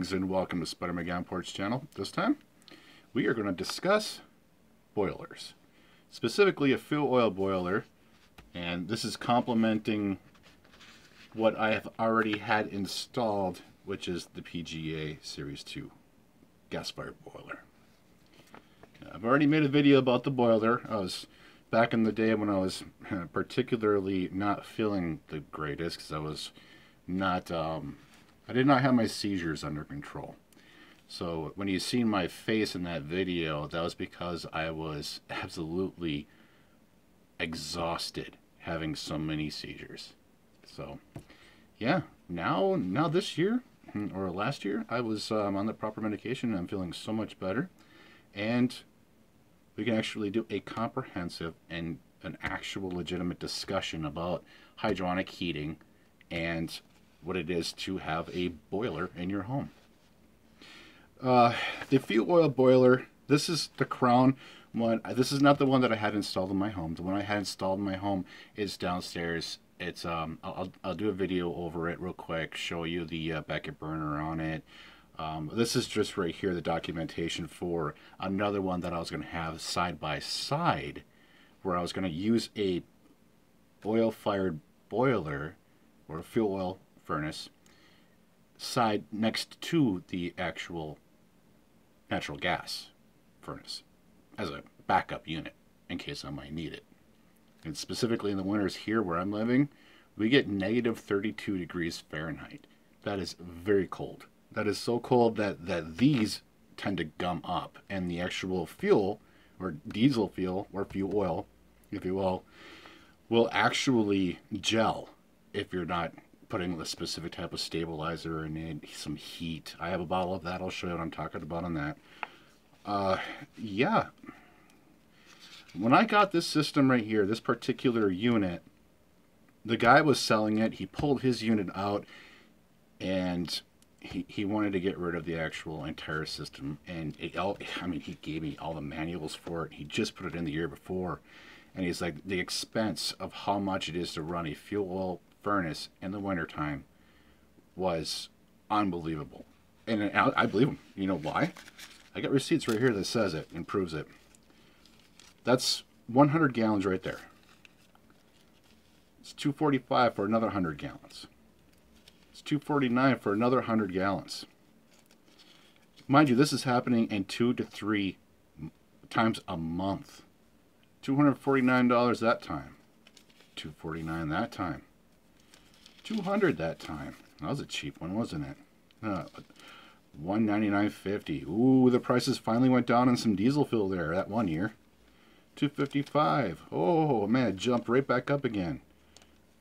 Greetings and welcome to Spider McGavenport channel. This time, we are going to discuss boilers. Specifically a fuel oil boiler, and this is complementing what I have already had installed, which is the CGA Series 2 gas-fired boiler. I've already made a video about the boiler. I was back in the day when I was particularly not feeling the greatest because I was not um, I did not have my seizures under control. So when you seen my face in that video, that was because I was absolutely exhausted having so many seizures. So yeah, now now this year hmm, or last year, I was um, on the proper medication and I'm feeling so much better. And we can actually do a comprehensive and an actual legitimate discussion about hydronic heating and what it is to have a boiler in your home. Uh, the fuel oil boiler, this is the Crown one. This is not the one that I had installed in my home. The one I had installed in my home is downstairs. It's um, I'll, I'll do a video over it real quick, show you the uh, Beckett burner on it. Um, this is just right here, the documentation for another one that I was going to have side by side, where I was going to use a oil-fired boiler or a fuel oil furnace side next to the actual natural gas furnace as a backup unit in case I might need it. And specifically in the winters here where I'm living, we get negative 32 degrees Fahrenheit. That is very cold. That is so cold that, that these tend to gum up and the actual fuel or diesel fuel or fuel oil, if you will, will actually gel if you're not putting a specific type of stabilizer in some heat. I have a bottle of that. I'll show you what I'm talking about on that. Uh, yeah. When I got this system right here, this particular unit, the guy was selling it. He pulled his unit out and he, he wanted to get rid of the actual entire system. And it all, I mean, he gave me all the manuals for it. He just put it in the year before. And he's like, the expense of how much it is to run a fuel furnace in the wintertime was unbelievable. And I, I believe him. You know why? I got receipts right here that says it and proves it. That's 100 gallons right there. It's 245 for another 100 gallons. It's 249 for another 100 gallons. Mind you, this is happening in two to three times a month. $249 that time. 249 that time. 200 that time. That was a cheap one, wasn't it? Uh, 199.50. Ooh, the prices finally went down on some diesel fuel there that one year. 255. Oh man, jumped right back up again.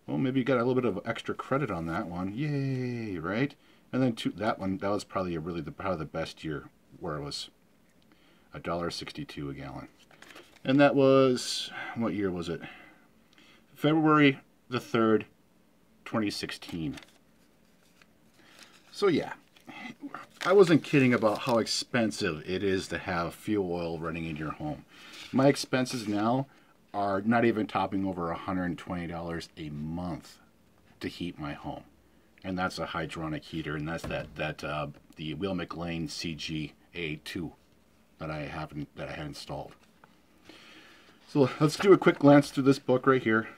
Well, maybe you got a little bit of extra credit on that one. Yay, right? And then two, that one, that was probably a really the probably the best year where it was a dollar sixty-two a gallon. And that was what year was it? February the third, 2016. So yeah, I wasn't kidding about how expensive it is to have fuel oil running in your home. My expenses now are not even topping over $120 a month to heat my home. And that's a hydronic heater, and that's that that uh, the Weil-McLain CGA2 that I haven't that I had installed. So let's do a quick glance through this book right here.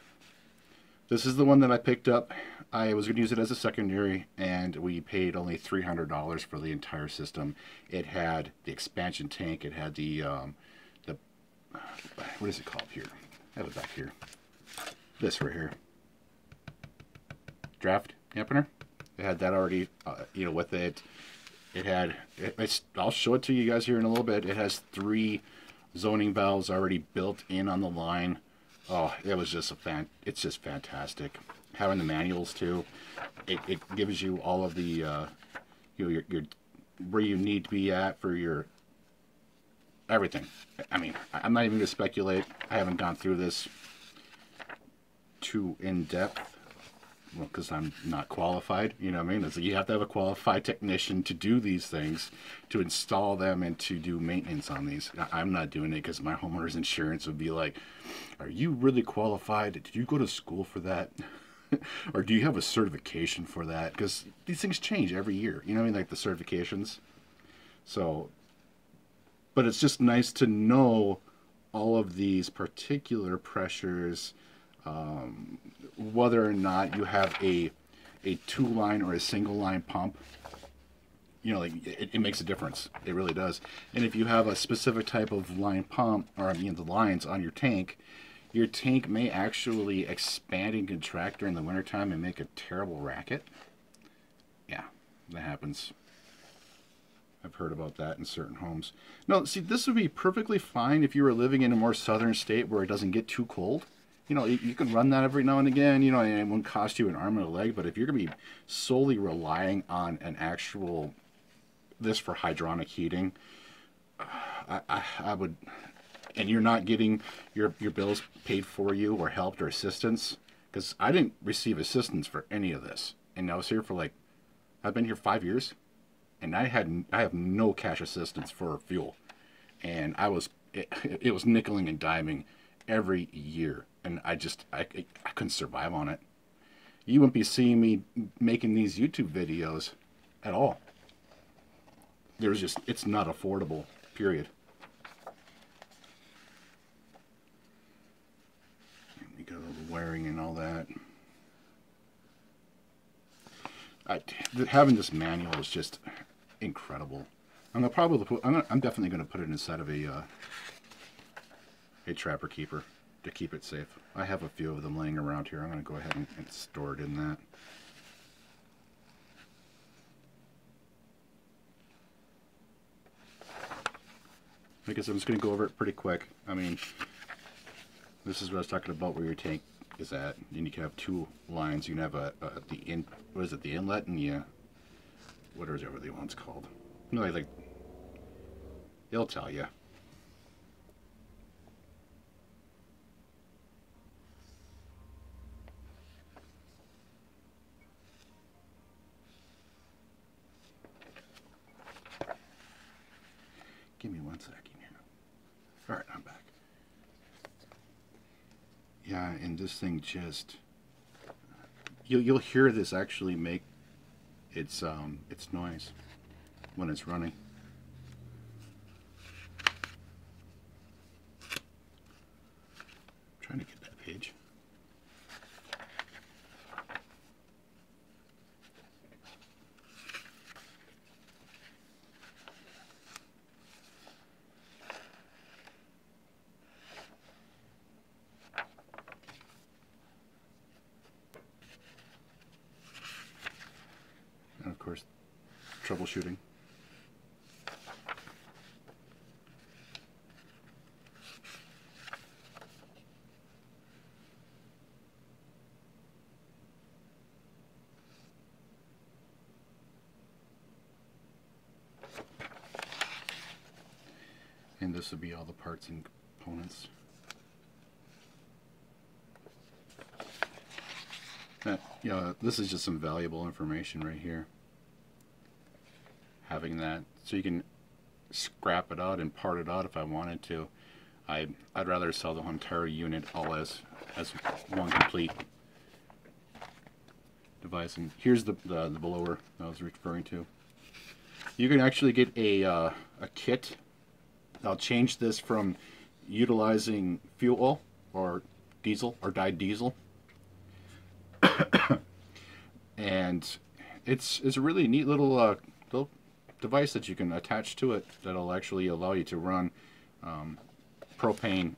This is the one that I picked up. I was going to use it as a secondary, and we paid only $300 for the entire system. It had the expansion tank. It had the, um, the what is it called here? I have it back here. This right here. Draft dampener. It had that already, uh, you know, with it. It had, it, I'll show it to you guys here in a little bit. It has three zoning valves already built in on the line oh, it was just a fan. It's just fantastic. Having the manuals too, it, it gives you all of the, uh, you know, your, your where you need to be at for your everything. I mean, I'm not even to speculate. I haven't gone through this too in depth well, because I'm not qualified, you know what I mean? It's like you have to have a qualified technician to do these things, to install them and to do maintenance on these. I'm not doing it because my homeowner's insurance would be like, are you really qualified? Did you go to school for that? or do you have a certification for that? Because these things change every year. You know what I mean? Like the certifications. So, but it's just nice to know all of these particular pressures, um, whether or not you have a a two line or a single line pump. You know, like it, it makes a difference. It really does. And if you have a specific type of line pump, or I mean the lines on your tank, your tank may actually expand and contract during the wintertime and make a terrible racket. Yeah, that happens. I've heard about that in certain homes. No, see, this would be perfectly fine if you were living in a more southern state where it doesn't get too cold. You know, you, you can run that every now and again, you know, and it won't cost you an arm and a leg. But if you're going to be solely relying on an actual, this for hydronic heating, I, I, I would, and you're not getting your, your bills paid for you or helped or assistance, because I didn't receive assistance for any of this. And I was here for like, I've been here five years and I had I have no cash assistance for fuel, and I was it, it was nickeling and diming every year, and I just I, I couldn't survive on it. You wouldn't be seeing me making these YouTube videos at all. There's just it's not affordable. Period. You got all the wiring and all that. I, having this manual is just incredible. I'm gonna probably put. I'm, gonna, I'm definitely gonna put it inside of a uh, a trapper keeper to keep it safe. I have a few of them laying around here. I'm gonna go ahead and, and store it in that. I guess I'm just gonna go over it pretty quick. I mean, this is what I was talking about where your tank is at. And you can have two lines. You can have a, a the in what is it, the inlet and the uh, whatever the one's called. No, I like they'll tell you. Give me one second here. All right, I'm back. Yeah, and this thing just you'll you'll hear this actually make its um, its noise when it's running. I'm trying to get that page. course, troubleshooting. And this would be all the parts and components. Yeah, this is just some valuable information right here having that. So you can scrap it out and part it out if I wanted to. I, I'd rather sell the entire unit all as, as one complete device. And here's the, the, the blower I was referring to. You can actually get a, uh, a kit. I'll change this from utilizing fuel oil or diesel or dyed diesel. and it's, it's a really neat little, uh, little device that you can attach to it that'll actually allow you to run um, propane,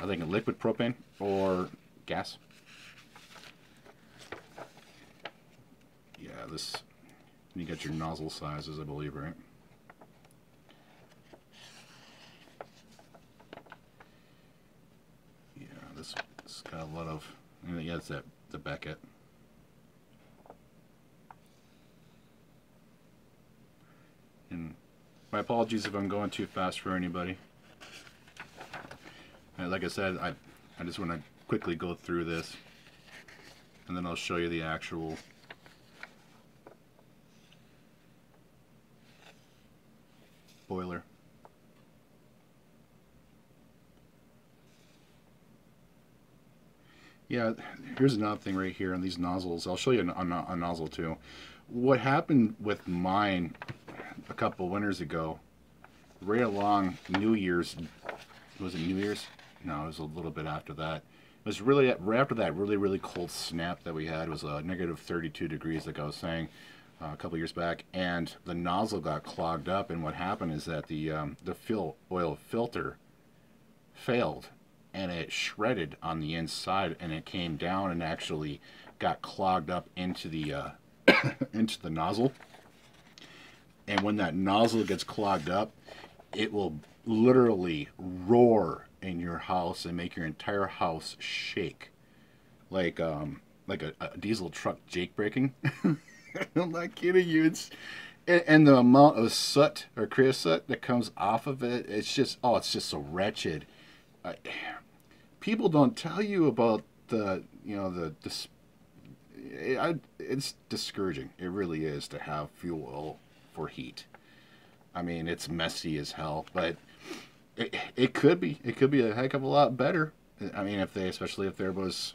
I think liquid propane or gas. Yeah, this, you got your nozzle sizes, I believe, right? Yeah, this, this got a lot of, yeah, it's that, the Beckett. And my apologies if I'm going too fast for anybody. And like I said, I, I just want to quickly go through this and then I'll show you the actual boiler. Yeah, here's another thing right here on these nozzles. I'll show you a, a, a nozzle too. What happened with mine a couple winters ago, right along New Year's, was it New Year's? No, it was a little bit after that. It was really right after that really really cold snap that we had. It was a negative 32 degrees, like I was saying uh, a couple years back, and the nozzle got clogged up. And what happened is that the um, the fill oil filter failed and it shredded on the inside and it came down and actually got clogged up into the uh, into the nozzle and when that nozzle gets clogged up it will literally roar in your house and make your entire house shake. Like um like a, a diesel truck jake braking. I'm not kidding you. It's and, and the amount of soot or creosote that comes off of it it's just oh it's just so wretched. I, people don't tell you about the you know the this it, it's discouraging. It really is to have fuel oil for heat. I mean it's messy as hell but it, it could be it could be a heck of a lot better. I mean if they especially if there was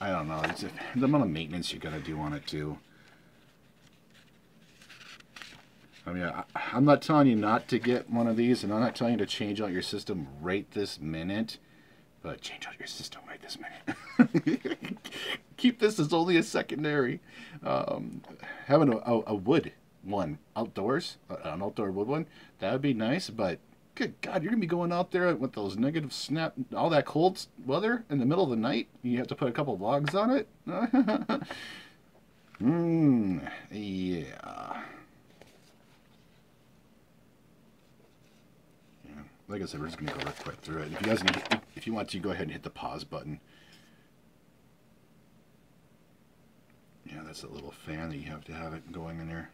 i don't know it's, the amount of maintenance you gotta do on it too. I mean, I, am not telling you not to get one of these, and I'm not telling you to change out your system right this minute, but change out your system right this minute. Keep this as only a secondary. Um, having a, a, a, wood one outdoors, an outdoor wood one, that would be nice, but good God, you're going to be going out there with those negative snap, all that cold weather in the middle of the night. You have to put a couple logs on it. Mmm, yeah. like I said, we're just going to go real quick through it. If you guys need, if you want to, go ahead and hit the pause button. Yeah, that's a little fan that you have to have it going in there.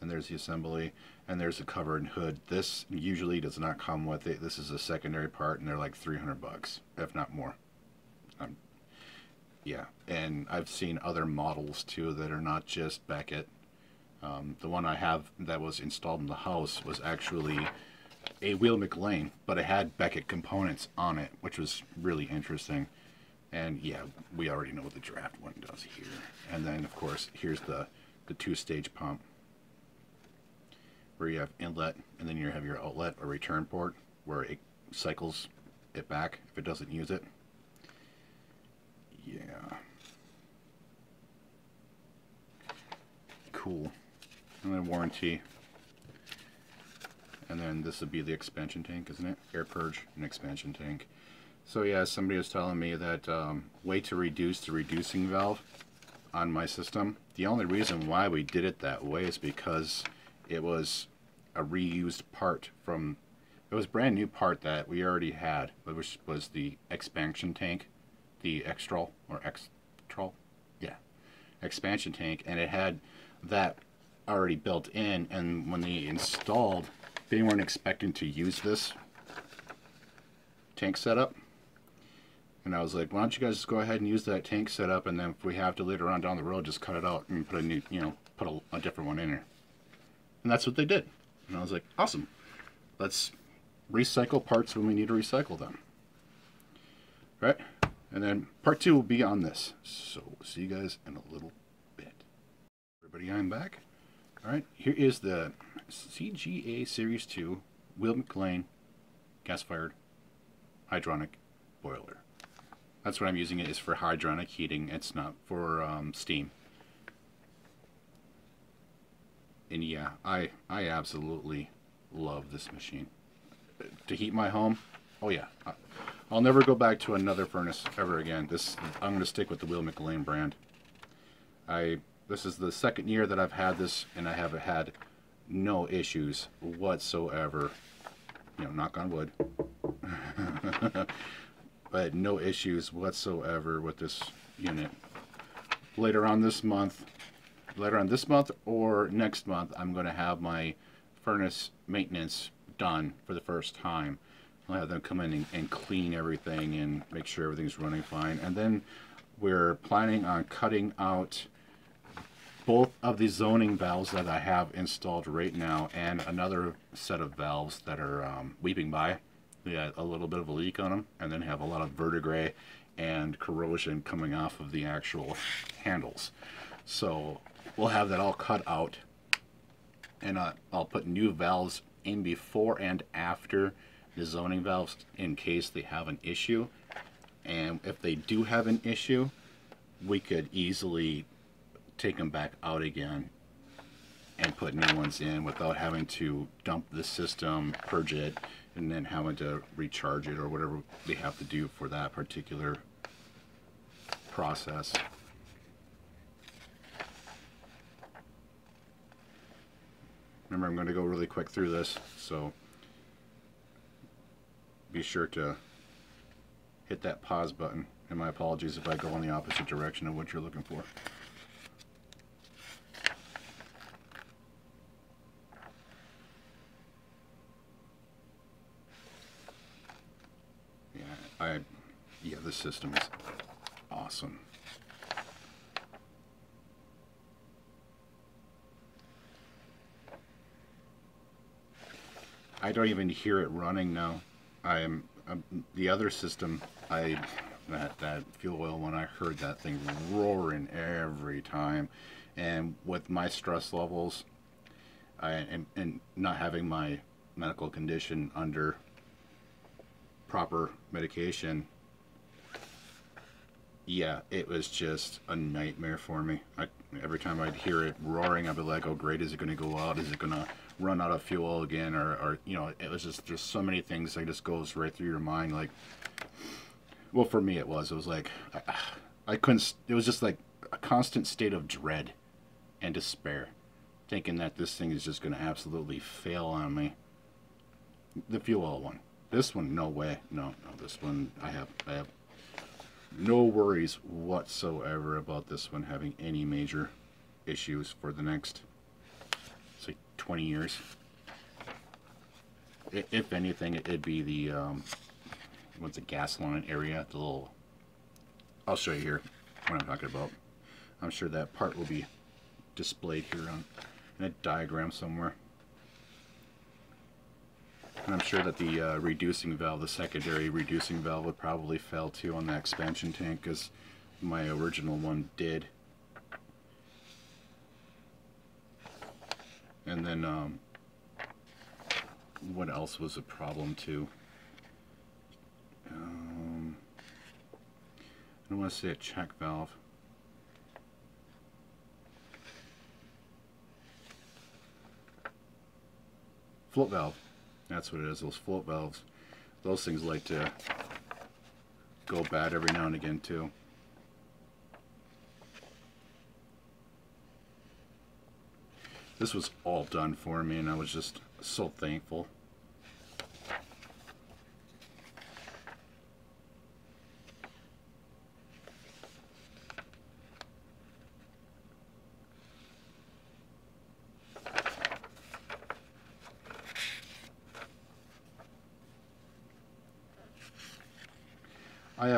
And there's the assembly, and there's the cover and hood. This usually does not come with it. This is a secondary part, and they're like 300 bucks, if not more. Um, yeah, and I've seen other models too that are not just Beckett. Um, the one I have that was installed in the house was actually a Weil-McLain, but it had Beckett components on it, which was really interesting. And yeah, we already know what the draft one does here. And then, of course, here's the, the two-stage pump where you have inlet and then you have your outlet or return port where it cycles it back if it doesn't use it. Yeah. Cool. And then warranty and then this would be the expansion tank, isn't it? Air purge and expansion tank. So yeah, somebody was telling me that um, way to reduce the reducing valve on my system. The only reason why we did it that way is because it was a reused part from, it was brand new part that we already had, which was the expansion tank, the Extrol, or Extrol, yeah, expansion tank, and it had that already built in, and when they installed they weren't expecting to use this tank setup. And I was like, why don't you guys just go ahead and use that tank setup, and then if we have to later on down the road, just cut it out and put a new, you know, put a, a different one in there. And that's what they did. And I was like, awesome. Let's recycle parts when we need to recycle them. Right? And then part two will be on this. So see you guys in a little bit. Everybody, I'm back. All right, here is the CGA Series 2 Weil-McLain gas-fired hydronic boiler. That's what I'm using it is for hydronic heating. It's not for um, steam. And yeah, I I absolutely love this machine. To heat my home, oh yeah. I'll never go back to another furnace ever again. This I'm going to stick with the Weil-McLain brand. I this is the second year that I've had this and I haven't had no issues whatsoever. You know, knock on wood. but no issues whatsoever with this unit. Later on this month, later on this month or next month, I'm going to have my furnace maintenance done for the first time. I'll have them come in and, and clean everything and make sure everything's running fine. And then we're planning on cutting out both of the zoning valves that I have installed right now and another set of valves that are um, weeping by had a little bit of a leak on them, and then have a lot of verdigris and corrosion coming off of the actual handles. So we'll have that all cut out, and uh, I'll put new valves in before and after the zoning valves in case they have an issue. And if they do have an issue, we could easily take them back out again and put new ones in without having to dump the system, purge it, and then having to recharge it or whatever they have to do for that particular process. Remember, I'm going to go really quick through this, so be sure to hit that pause button. And my apologies if I go in the opposite direction of what you're looking for. Yeah, I, yeah, this system is awesome. I don't even hear it running now. I am um, the other system. I that that fuel oil one. I heard that thing roaring every time, and with my stress levels, I and, and not having my medical condition under proper medication. Yeah, it was just a nightmare for me. I, every time I'd hear it roaring, I'd be like, "Oh, great! Is it going to go out? Is it going to run out of fuel again or, or you know it was just just so many things that just goes right through your mind like well for me it was it was like I, I couldn't it was just like a constant state of dread and despair thinking that this thing is just going to absolutely fail on me the fuel one this one no way no no this one i have i have no worries whatsoever about this one having any major issues for the next say, 20 years. If anything, it'd be the, um, what's the gas line area, the little, I'll show you here what I'm talking about. I'm sure that part will be displayed here on in a diagram somewhere. And I'm sure that the uh, reducing valve, the secondary reducing valve would probably fail too on the expansion tank because my original one did. And then, um, what else was a problem too? Um, I don't want to say a check valve. Float valve. That's what it is, those float valves. Those things like to go bad every now and again too. this was all done for me and I was just so thankful.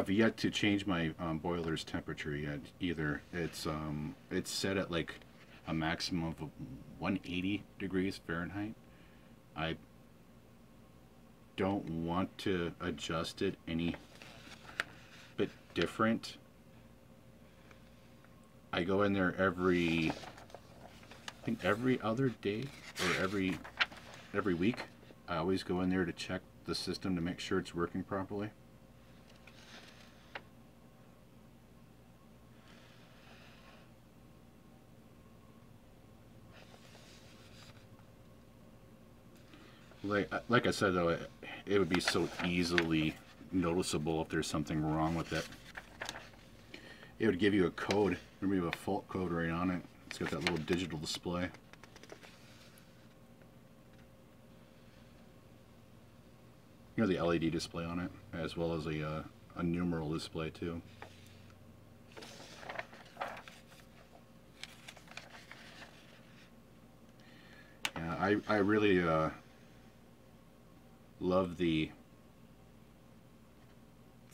Have yet to change my um, boiler's temperature yet either. It's um, it's set at like a maximum of 180 degrees Fahrenheit. I don't want to adjust it any bit different. I go in there every, I think every other day or every, every week. I always go in there to check the system to make sure it's working properly. Like like I said though, it, it would be so easily noticeable if there's something wrong with it. It would give you a code. Remember, you have a fault code right on it. It's got that little digital display. You know the LED display on it, as well as a, uh, a numeral display too. Yeah, I, I really uh, love the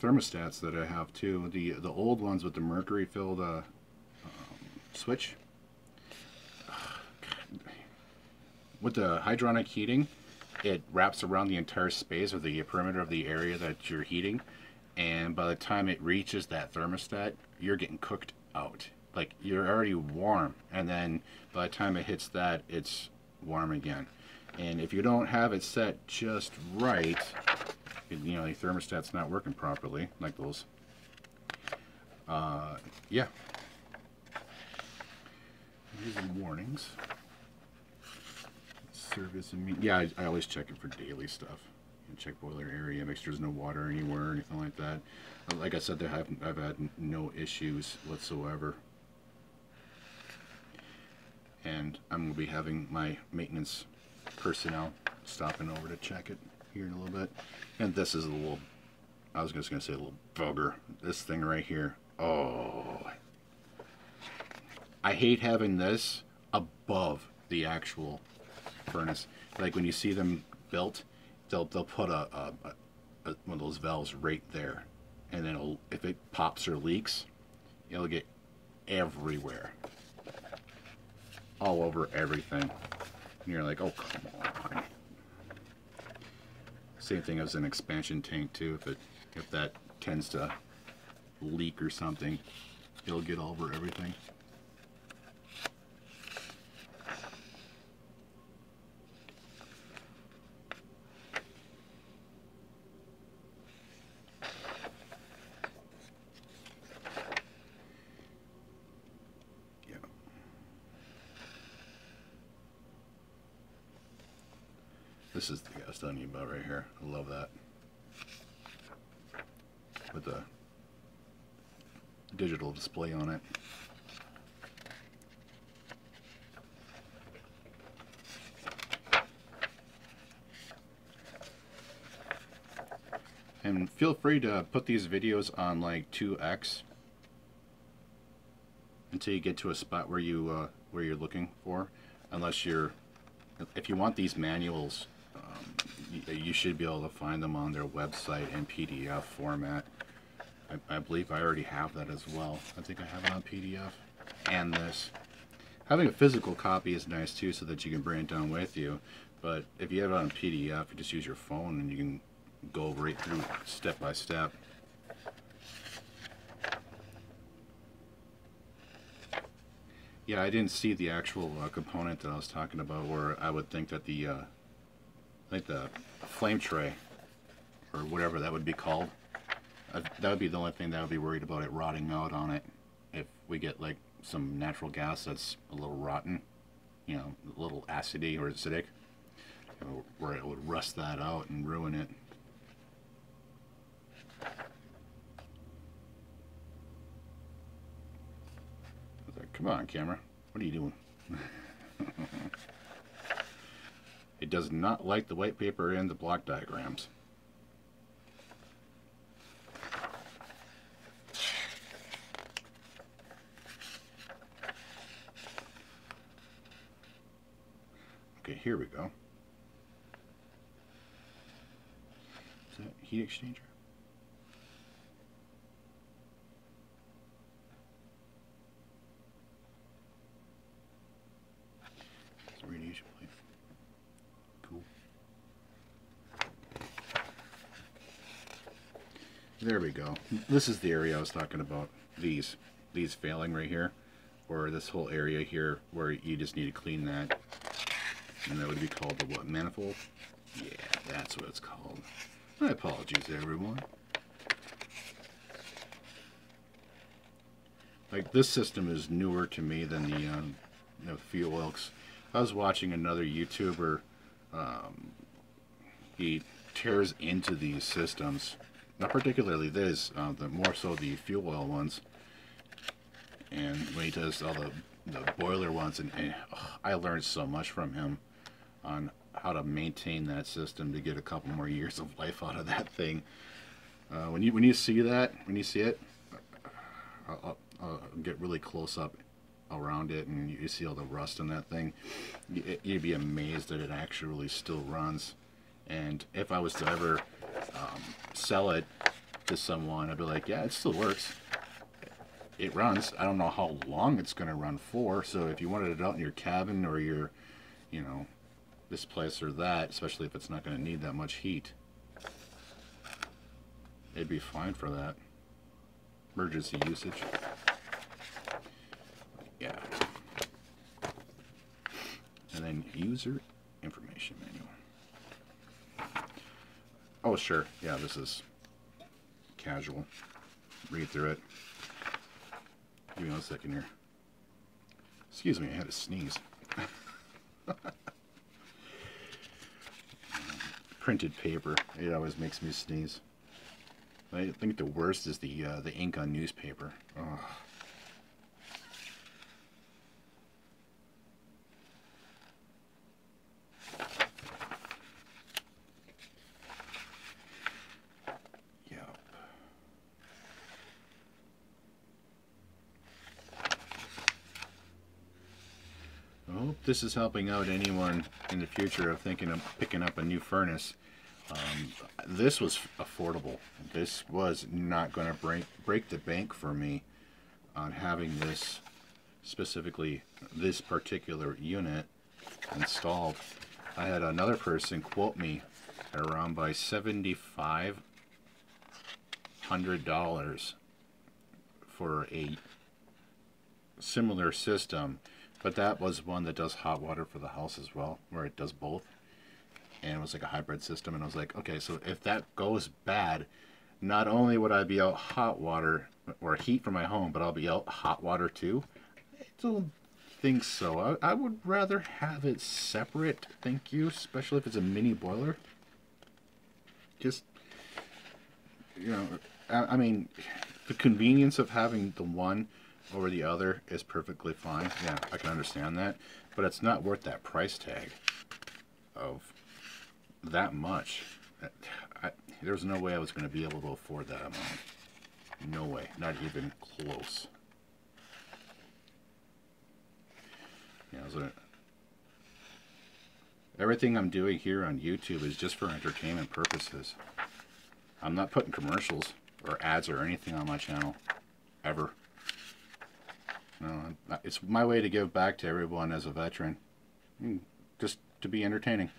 thermostats that I have too. The the old ones with the mercury filled uh, um, switch. With the hydronic heating, it wraps around the entire space or the perimeter of the area that you're heating, and by the time it reaches that thermostat, you're getting cooked out. Like you're already warm, and then by the time it hits that, it's warm again. And if you don't have it set just right, you know, the thermostat's not working properly, like those. Uh, yeah. Here's the warnings. Service and meat. Yeah, I, I always check it for daily stuff. Check boiler area, make sure there's no water anywhere or anything like that. Uh, Like I said, have I've had no issues whatsoever. And I'm gonna be having my maintenance personnel stopping over to check it here in a little bit. And this is a little, I was just gonna say a little bugger. This thing right here. Oh, I hate having this above the actual furnace. Like when you see them built, they'll they'll put a, a, a, one of those valves right there, and then if it pops or leaks, it'll get everywhere, all over everything. And you're like, oh come on. Same thing as an expansion tank too. If it if that tends to leak or something, it'll get all over everything. Yeah. This is the guy I was telling you about right here. I love that. With the digital display on it. And feel free to put these videos on like 2x until you get to a spot where you uh, where you're looking for. Unless you're, if you want these manuals, um, you, you should be able to find them on their website in PDF format. I, I believe I already have that as well. I think I have it on PDF and this. Having a physical copy is nice too, so that you can bring it down with you. But if you have it on PDF, you just use your phone and you can go right through step by step. Yeah, I didn't see the actual uh, component that I was talking about, where I would think that the, uh, like the flame tray, or whatever that would be called, that would be the only thing that I would be worried about it rotting out on it. If we get like some natural gas that's a little rotten, you know, a little acidy or acidic, you know, where it would rust that out and ruin it. Like, Come on, camera. What are you doing? it does not like the white paper and the block diagrams. Okay, here we go. Is that heat exchanger? Radiation plate. Cool. There we go. This is the area I was talking about. These, these failing right here, or this whole area here where you just need to clean that. And that would be called the what, manifold? Yeah, that's what it's called. My apologies, everyone. Like, this system is newer to me than the, um, fuel oils. I was watching another YouTuber, um, he tears into these systems, not particularly this, uh, the more so the fuel oil ones, and when he does all the, the boiler ones, and, and oh, I learned so much from him on how to maintain that system to get a couple more years of life out of that thing. Uh, when you when you see that, when you see it, I'll, I'll, get really close up around it, and you see all the rust in that thing. You, you'd be amazed that it actually still runs. And if I was to ever um, sell it to someone, I'd be like, yeah, it still works. It runs. I don't know how long it's going to run for. So if you wanted it out in your cabin or your, you know, this place or that, especially if it's not going to need that much heat. It'd be fine for that. Emergency usage. Yeah. And then user information manual. Oh, sure. Yeah, this is casual. Read through it. Give me one second here. Excuse me, I had to sneeze. Printed paper. It always makes me sneeze. I think the worst is the uh, the ink on newspaper. Ugh. Yep. I hope this is helping out anyone in the future of thinking of picking up a new furnace. Um, this was affordable. This was not going to break break the bank for me on having this specifically this particular unit installed. I had another person quote me around by seventy five hundred dollars for a similar system, but that was one that does hot water for the house as well, where it does both. And it was like a hybrid system and I was like okay so if that goes bad not only would I be out hot water or heat for my home but I'll be out hot water too? I don't think so. I, I would rather have it separate. Thank you especially if it's a mini boiler. Just you know I, I mean the convenience of having the one over the other is perfectly fine yeah I can understand that but it's not worth that price tag of that much. I, was no way I was going to be able to afford that amount. No way. Not even close. Yeah, so everything I'm doing here on YouTube is just for entertainment purposes. I'm not putting commercials or ads or anything on my channel. Ever. No, it's my way to give back to everyone as a veteran. Hmm, just to be entertaining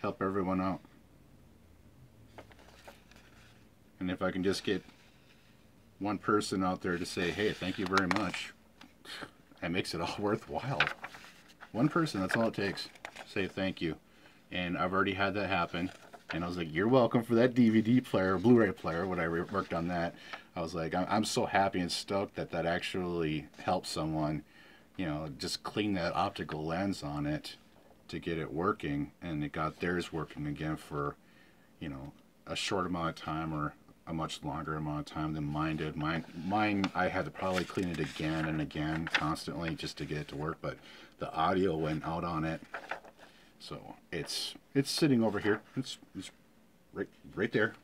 help everyone out. And if I can just get one person out there to say, hey, thank you very much, that makes it all worthwhile. One person, that's all it takes. Say thank you. And I've already had that happen. And I was like, you're welcome for that DVD player, Blu-ray player, when I worked on that. I was like, I'm so happy and stoked that that actually helped someone, you know, just clean that optical lens on it to get it working. And it got theirs working again for you know a short amount of time or a much longer amount of time than mine did. Mine mine I had to probably clean it again and again constantly just to get it to work but the audio went out on it. So it's it's sitting over here it's, it's right right there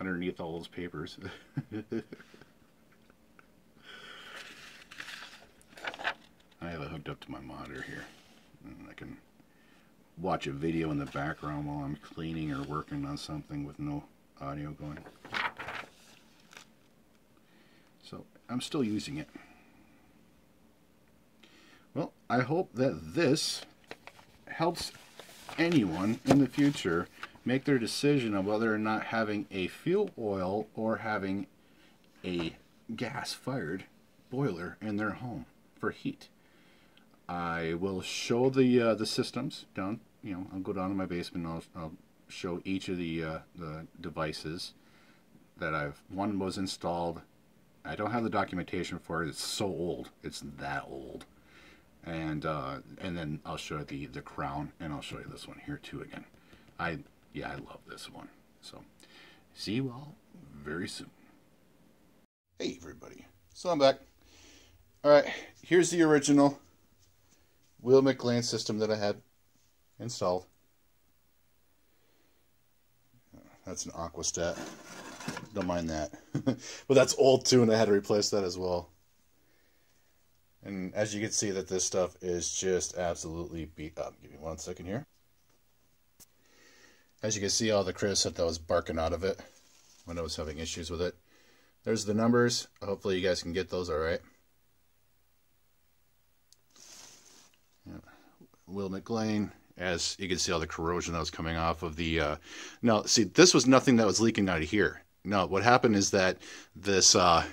underneath all those papers I have it hooked up to my monitor here. And I can watch a video in the background while I'm cleaning or working on something with no audio going. So I'm still using it. Well, I hope that this helps anyone in the future make their decision of whether or not having a fuel oil or having a gas-fired boiler in their home for heat. I will show the uh, the systems down. You know, I'll go down to my basement. I'll, I'll show each of the uh, the devices that I've. One was installed. I don't have the documentation for it. It's so old. It's that old. And uh, and then I'll show you the the crown, and I'll show you this one here too again. I yeah, I love this one. So see you all very soon. Hey everybody. So I'm back. All right, here's the original Weil-McLain system that I had installed. That's an Aquastat. Don't mind that. but that's old too, and I had to replace that as well. And as you can see that this stuff is just absolutely beat up. Give me one second here. As you can see, all the Chris that was barking out of it when I was having issues with it. There's the numbers. Hopefully you guys can get those all right. Weil-McLain. As you can see all the corrosion that was coming off of the, uh, no, see, this was nothing that was leaking out of here. No, what happened is that this, uh,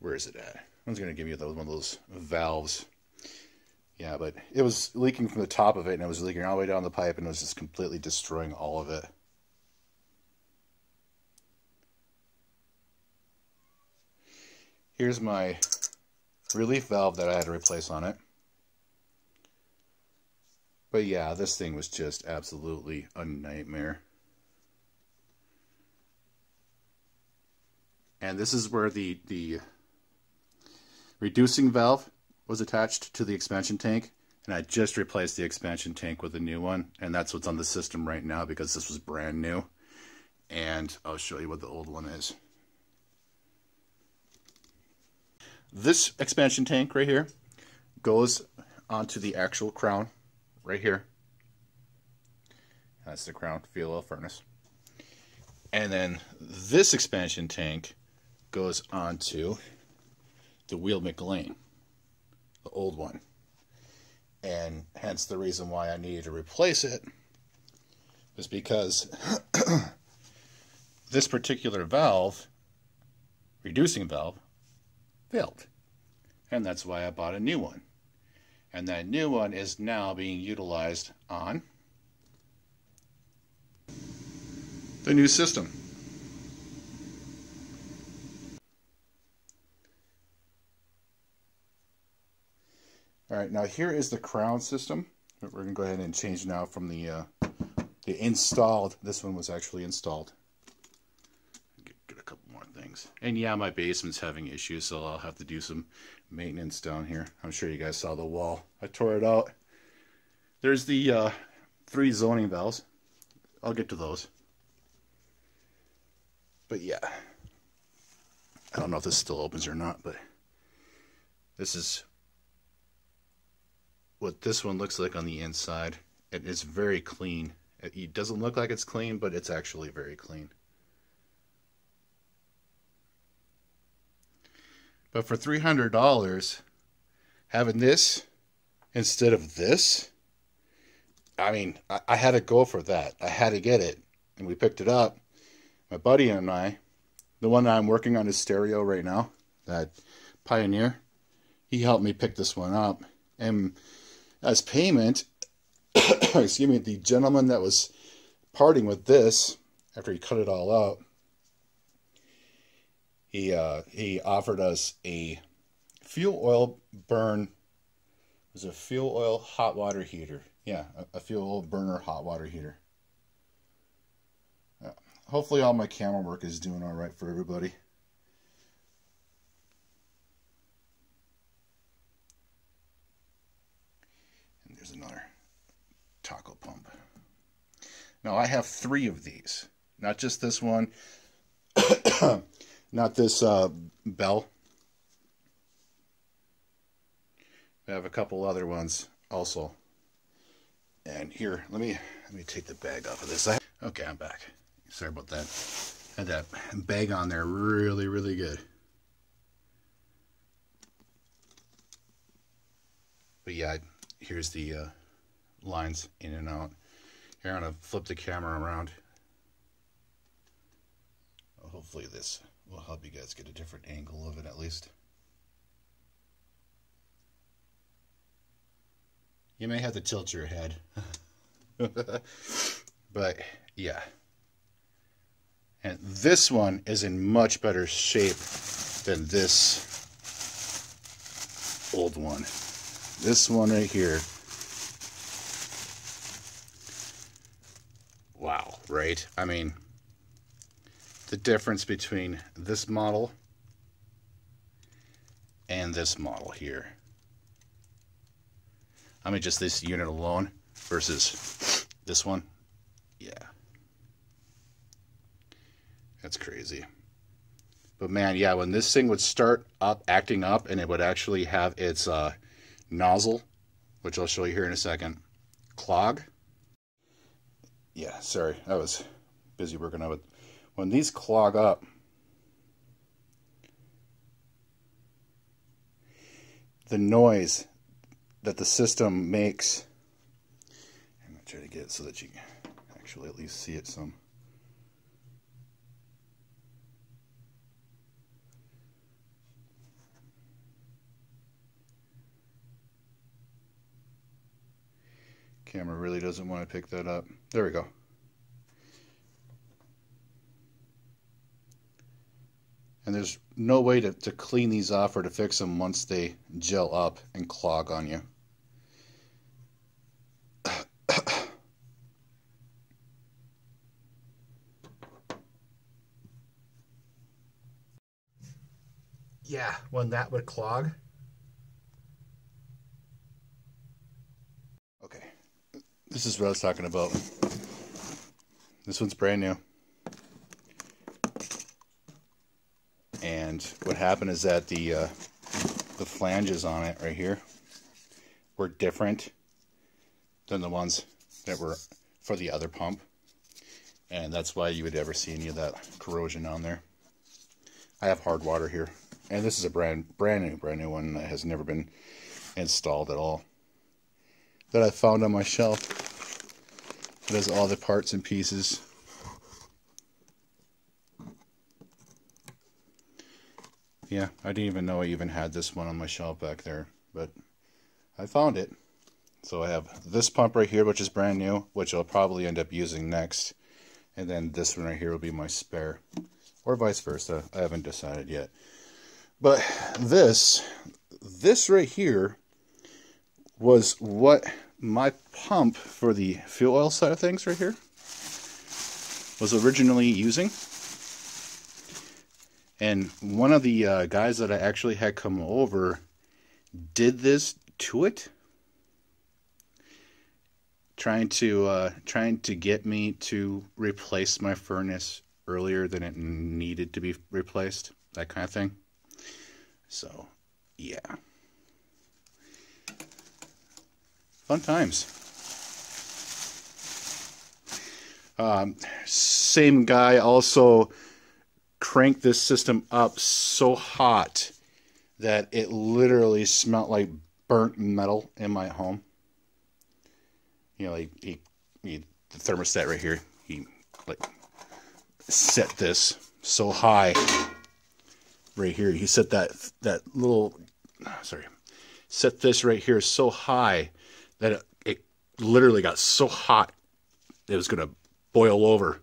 where is it at? I was going to give you those, one of those valves. Yeah, but it was leaking from the top of it, and it was leaking all the way down the pipe, and it was just completely destroying all of it. Here's my relief valve that I had to replace on it. But yeah, this thing was just absolutely a nightmare. And this is where the, the reducing valve was attached to the expansion tank. And I just replaced the expansion tank with a new one. And that's what's on the system right now because this was brand new. And I'll show you what the old one is. This expansion tank right here goes onto the actual crown right here. That's the crown fuel furnace. And then this expansion tank goes onto the Weil-McLain, the old one. And hence the reason why I needed to replace it is because this particular valve, reducing valve, failed. And that's why I bought a new one. And that new one is now being utilized on the new system. All right, now here is the crown system. We're going to go ahead and change now from the uh, the installed. This one was actually installed get a couple more things. And yeah, my basement's having issues, so I'll have to do some maintenance down here. I'm sure you guys saw the wall. I tore it out. There's the uh, three zoning valves. I'll get to those. But yeah. I don't know if this still opens or not, but this is what this one looks like on the inside. It is very clean. It doesn't look like it's clean, but it's actually very clean. But for $300, having this instead of this, I mean, I, I, had to go for that. I had to get it. And we picked it up. My buddy and I, the one I'm working on his stereo right now, that Pioneer, he helped me pick this one up. And as payment, excuse me, the gentleman that was parting with this, after he cut it all out, he uh, he offered us a fuel oil burn. It was a fuel oil hot water heater. Yeah, a, a fuel oil burner hot water heater. Uh, hopefully, all my camera work is doing all right for everybody. And another taco pump. Now I have three of these, not just this one. not this uh, bell. I have a couple other ones also. And here, let me let me take the bag off of this. I, okay, I'm back. Sorry about that. Had that bag on there really, really good. But yeah, here's the uh, lines in and out. Here, I'm going to flip the camera around. Hopefully this will help you guys get a different angle of it at least. You may have to tilt your head. but yeah. And this one is in much better shape than this old one. This one right here. Wow, right? I mean, the difference between this model and this model here. I mean, just this unit alone versus this one. Yeah. That's crazy. But man, yeah, when this thing would start up, acting up, and it would actually have its uh, nozzle, which I'll show you here in a second, clog. Yeah, sorry, I was busy working on it when these clog up, the noise that the system makes. I'm gonna try to get it so that you can actually at least see it some. Camera really doesn't want to pick that up. There we go. And there's no way to, to clean these off or to fix them once they gel up and clog on you. yeah, when that would clog. Okay, this is what I was talking about. This one's brand new. And what happened is that the uh, the flanges on it right here were different than the ones that were for the other pump. And that's why you would ever see any of that corrosion on there. I have hard water here. And this is a brand brand new, brand new one that has never been installed at all. That I found on my shelf. Has all the parts and pieces Yeah, I didn't even know I even had this one on my shelf back there, but I found it. So I have this pump right here, which is brand new, which I'll probably end up using next. And then this one right here will be my spare, or vice versa. I haven't decided yet. But this, this right here was what my pump for the fuel oil side of things right here was originally using. And one of the uh, guys that I actually had come over did this to it, trying to uh, trying to get me to replace my furnace earlier than it needed to be replaced, that kind of thing. So, yeah, fun times. Um, same guy also cranked this system up so hot that it literally smelled like burnt metal in my home. You know, he, he the thermostat right here, he like set this so high right here. He set that that little sorry, set this right here so high that it, it literally got so hot it was gonna boil over.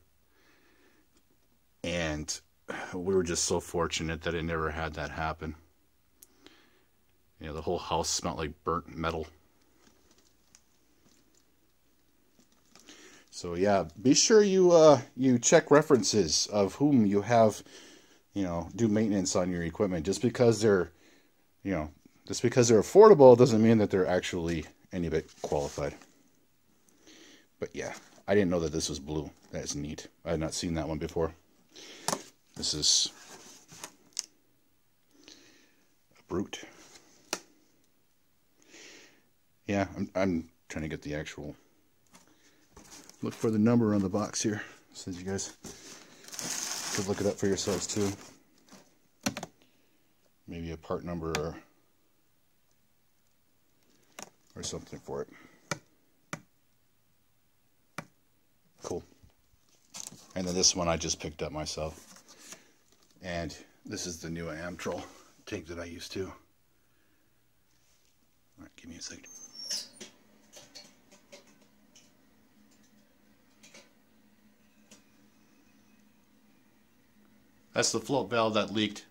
And we were just so fortunate that it never had that happen. You know, the whole house smelled like burnt metal. So yeah, be sure you uh, you check references of whom you have, you know, do maintenance on your equipment. Just because they're, you know, just because they're affordable doesn't mean that they're actually any bit qualified. But yeah, I didn't know that this was blue. That's neat. I had not seen that one before. This is a brute. Yeah, I'm, I'm trying to get the actual look for the number on the box here so you guys could look it up for yourselves too. Maybe a part number or or something for it. Cool. And then this one I just picked up myself. And this is the new Amtrol tank that I used to. All right, give me a second. That's the float valve that leaked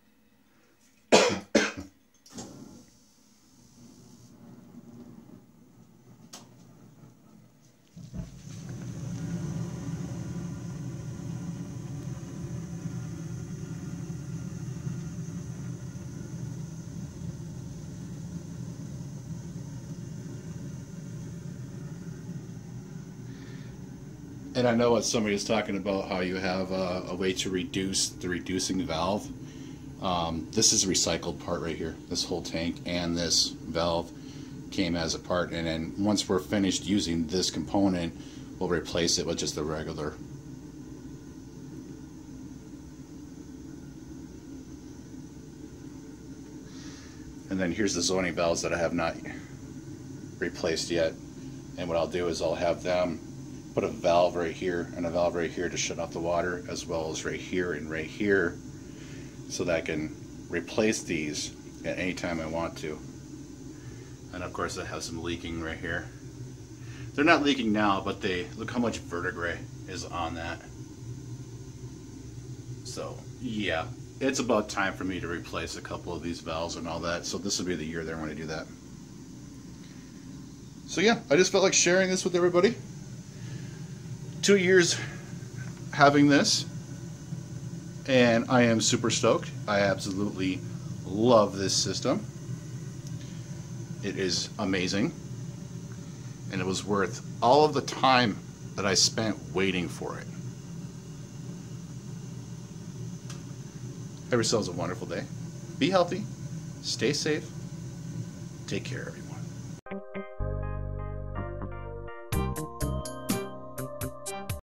I know what somebody is talking about how you have a, a way to reduce the reducing valve. Um, this is a recycled part right here. This whole tank and this valve came as a part. And then once we're finished using this component, we'll replace it with just the regular. And then here's the zoning valves that I have not replaced yet. And what I'll do is I'll have them put a valve right here and a valve right here to shut off the water as well as right here and right here so that I can replace these at any time I want to. And of course I have some leaking right here. They're not leaking now, but they look how much verdigris is on that. So yeah, it's about time for me to replace a couple of these valves and all that. So this will be the year that I'm going to do that. So yeah, I just felt like sharing this with everybody. Two years having this, and I am super stoked. I absolutely love this system. It is amazing, and it was worth all of the time that I spent waiting for it. Have yourselves a wonderful day. Be healthy, stay safe, take care, everybody.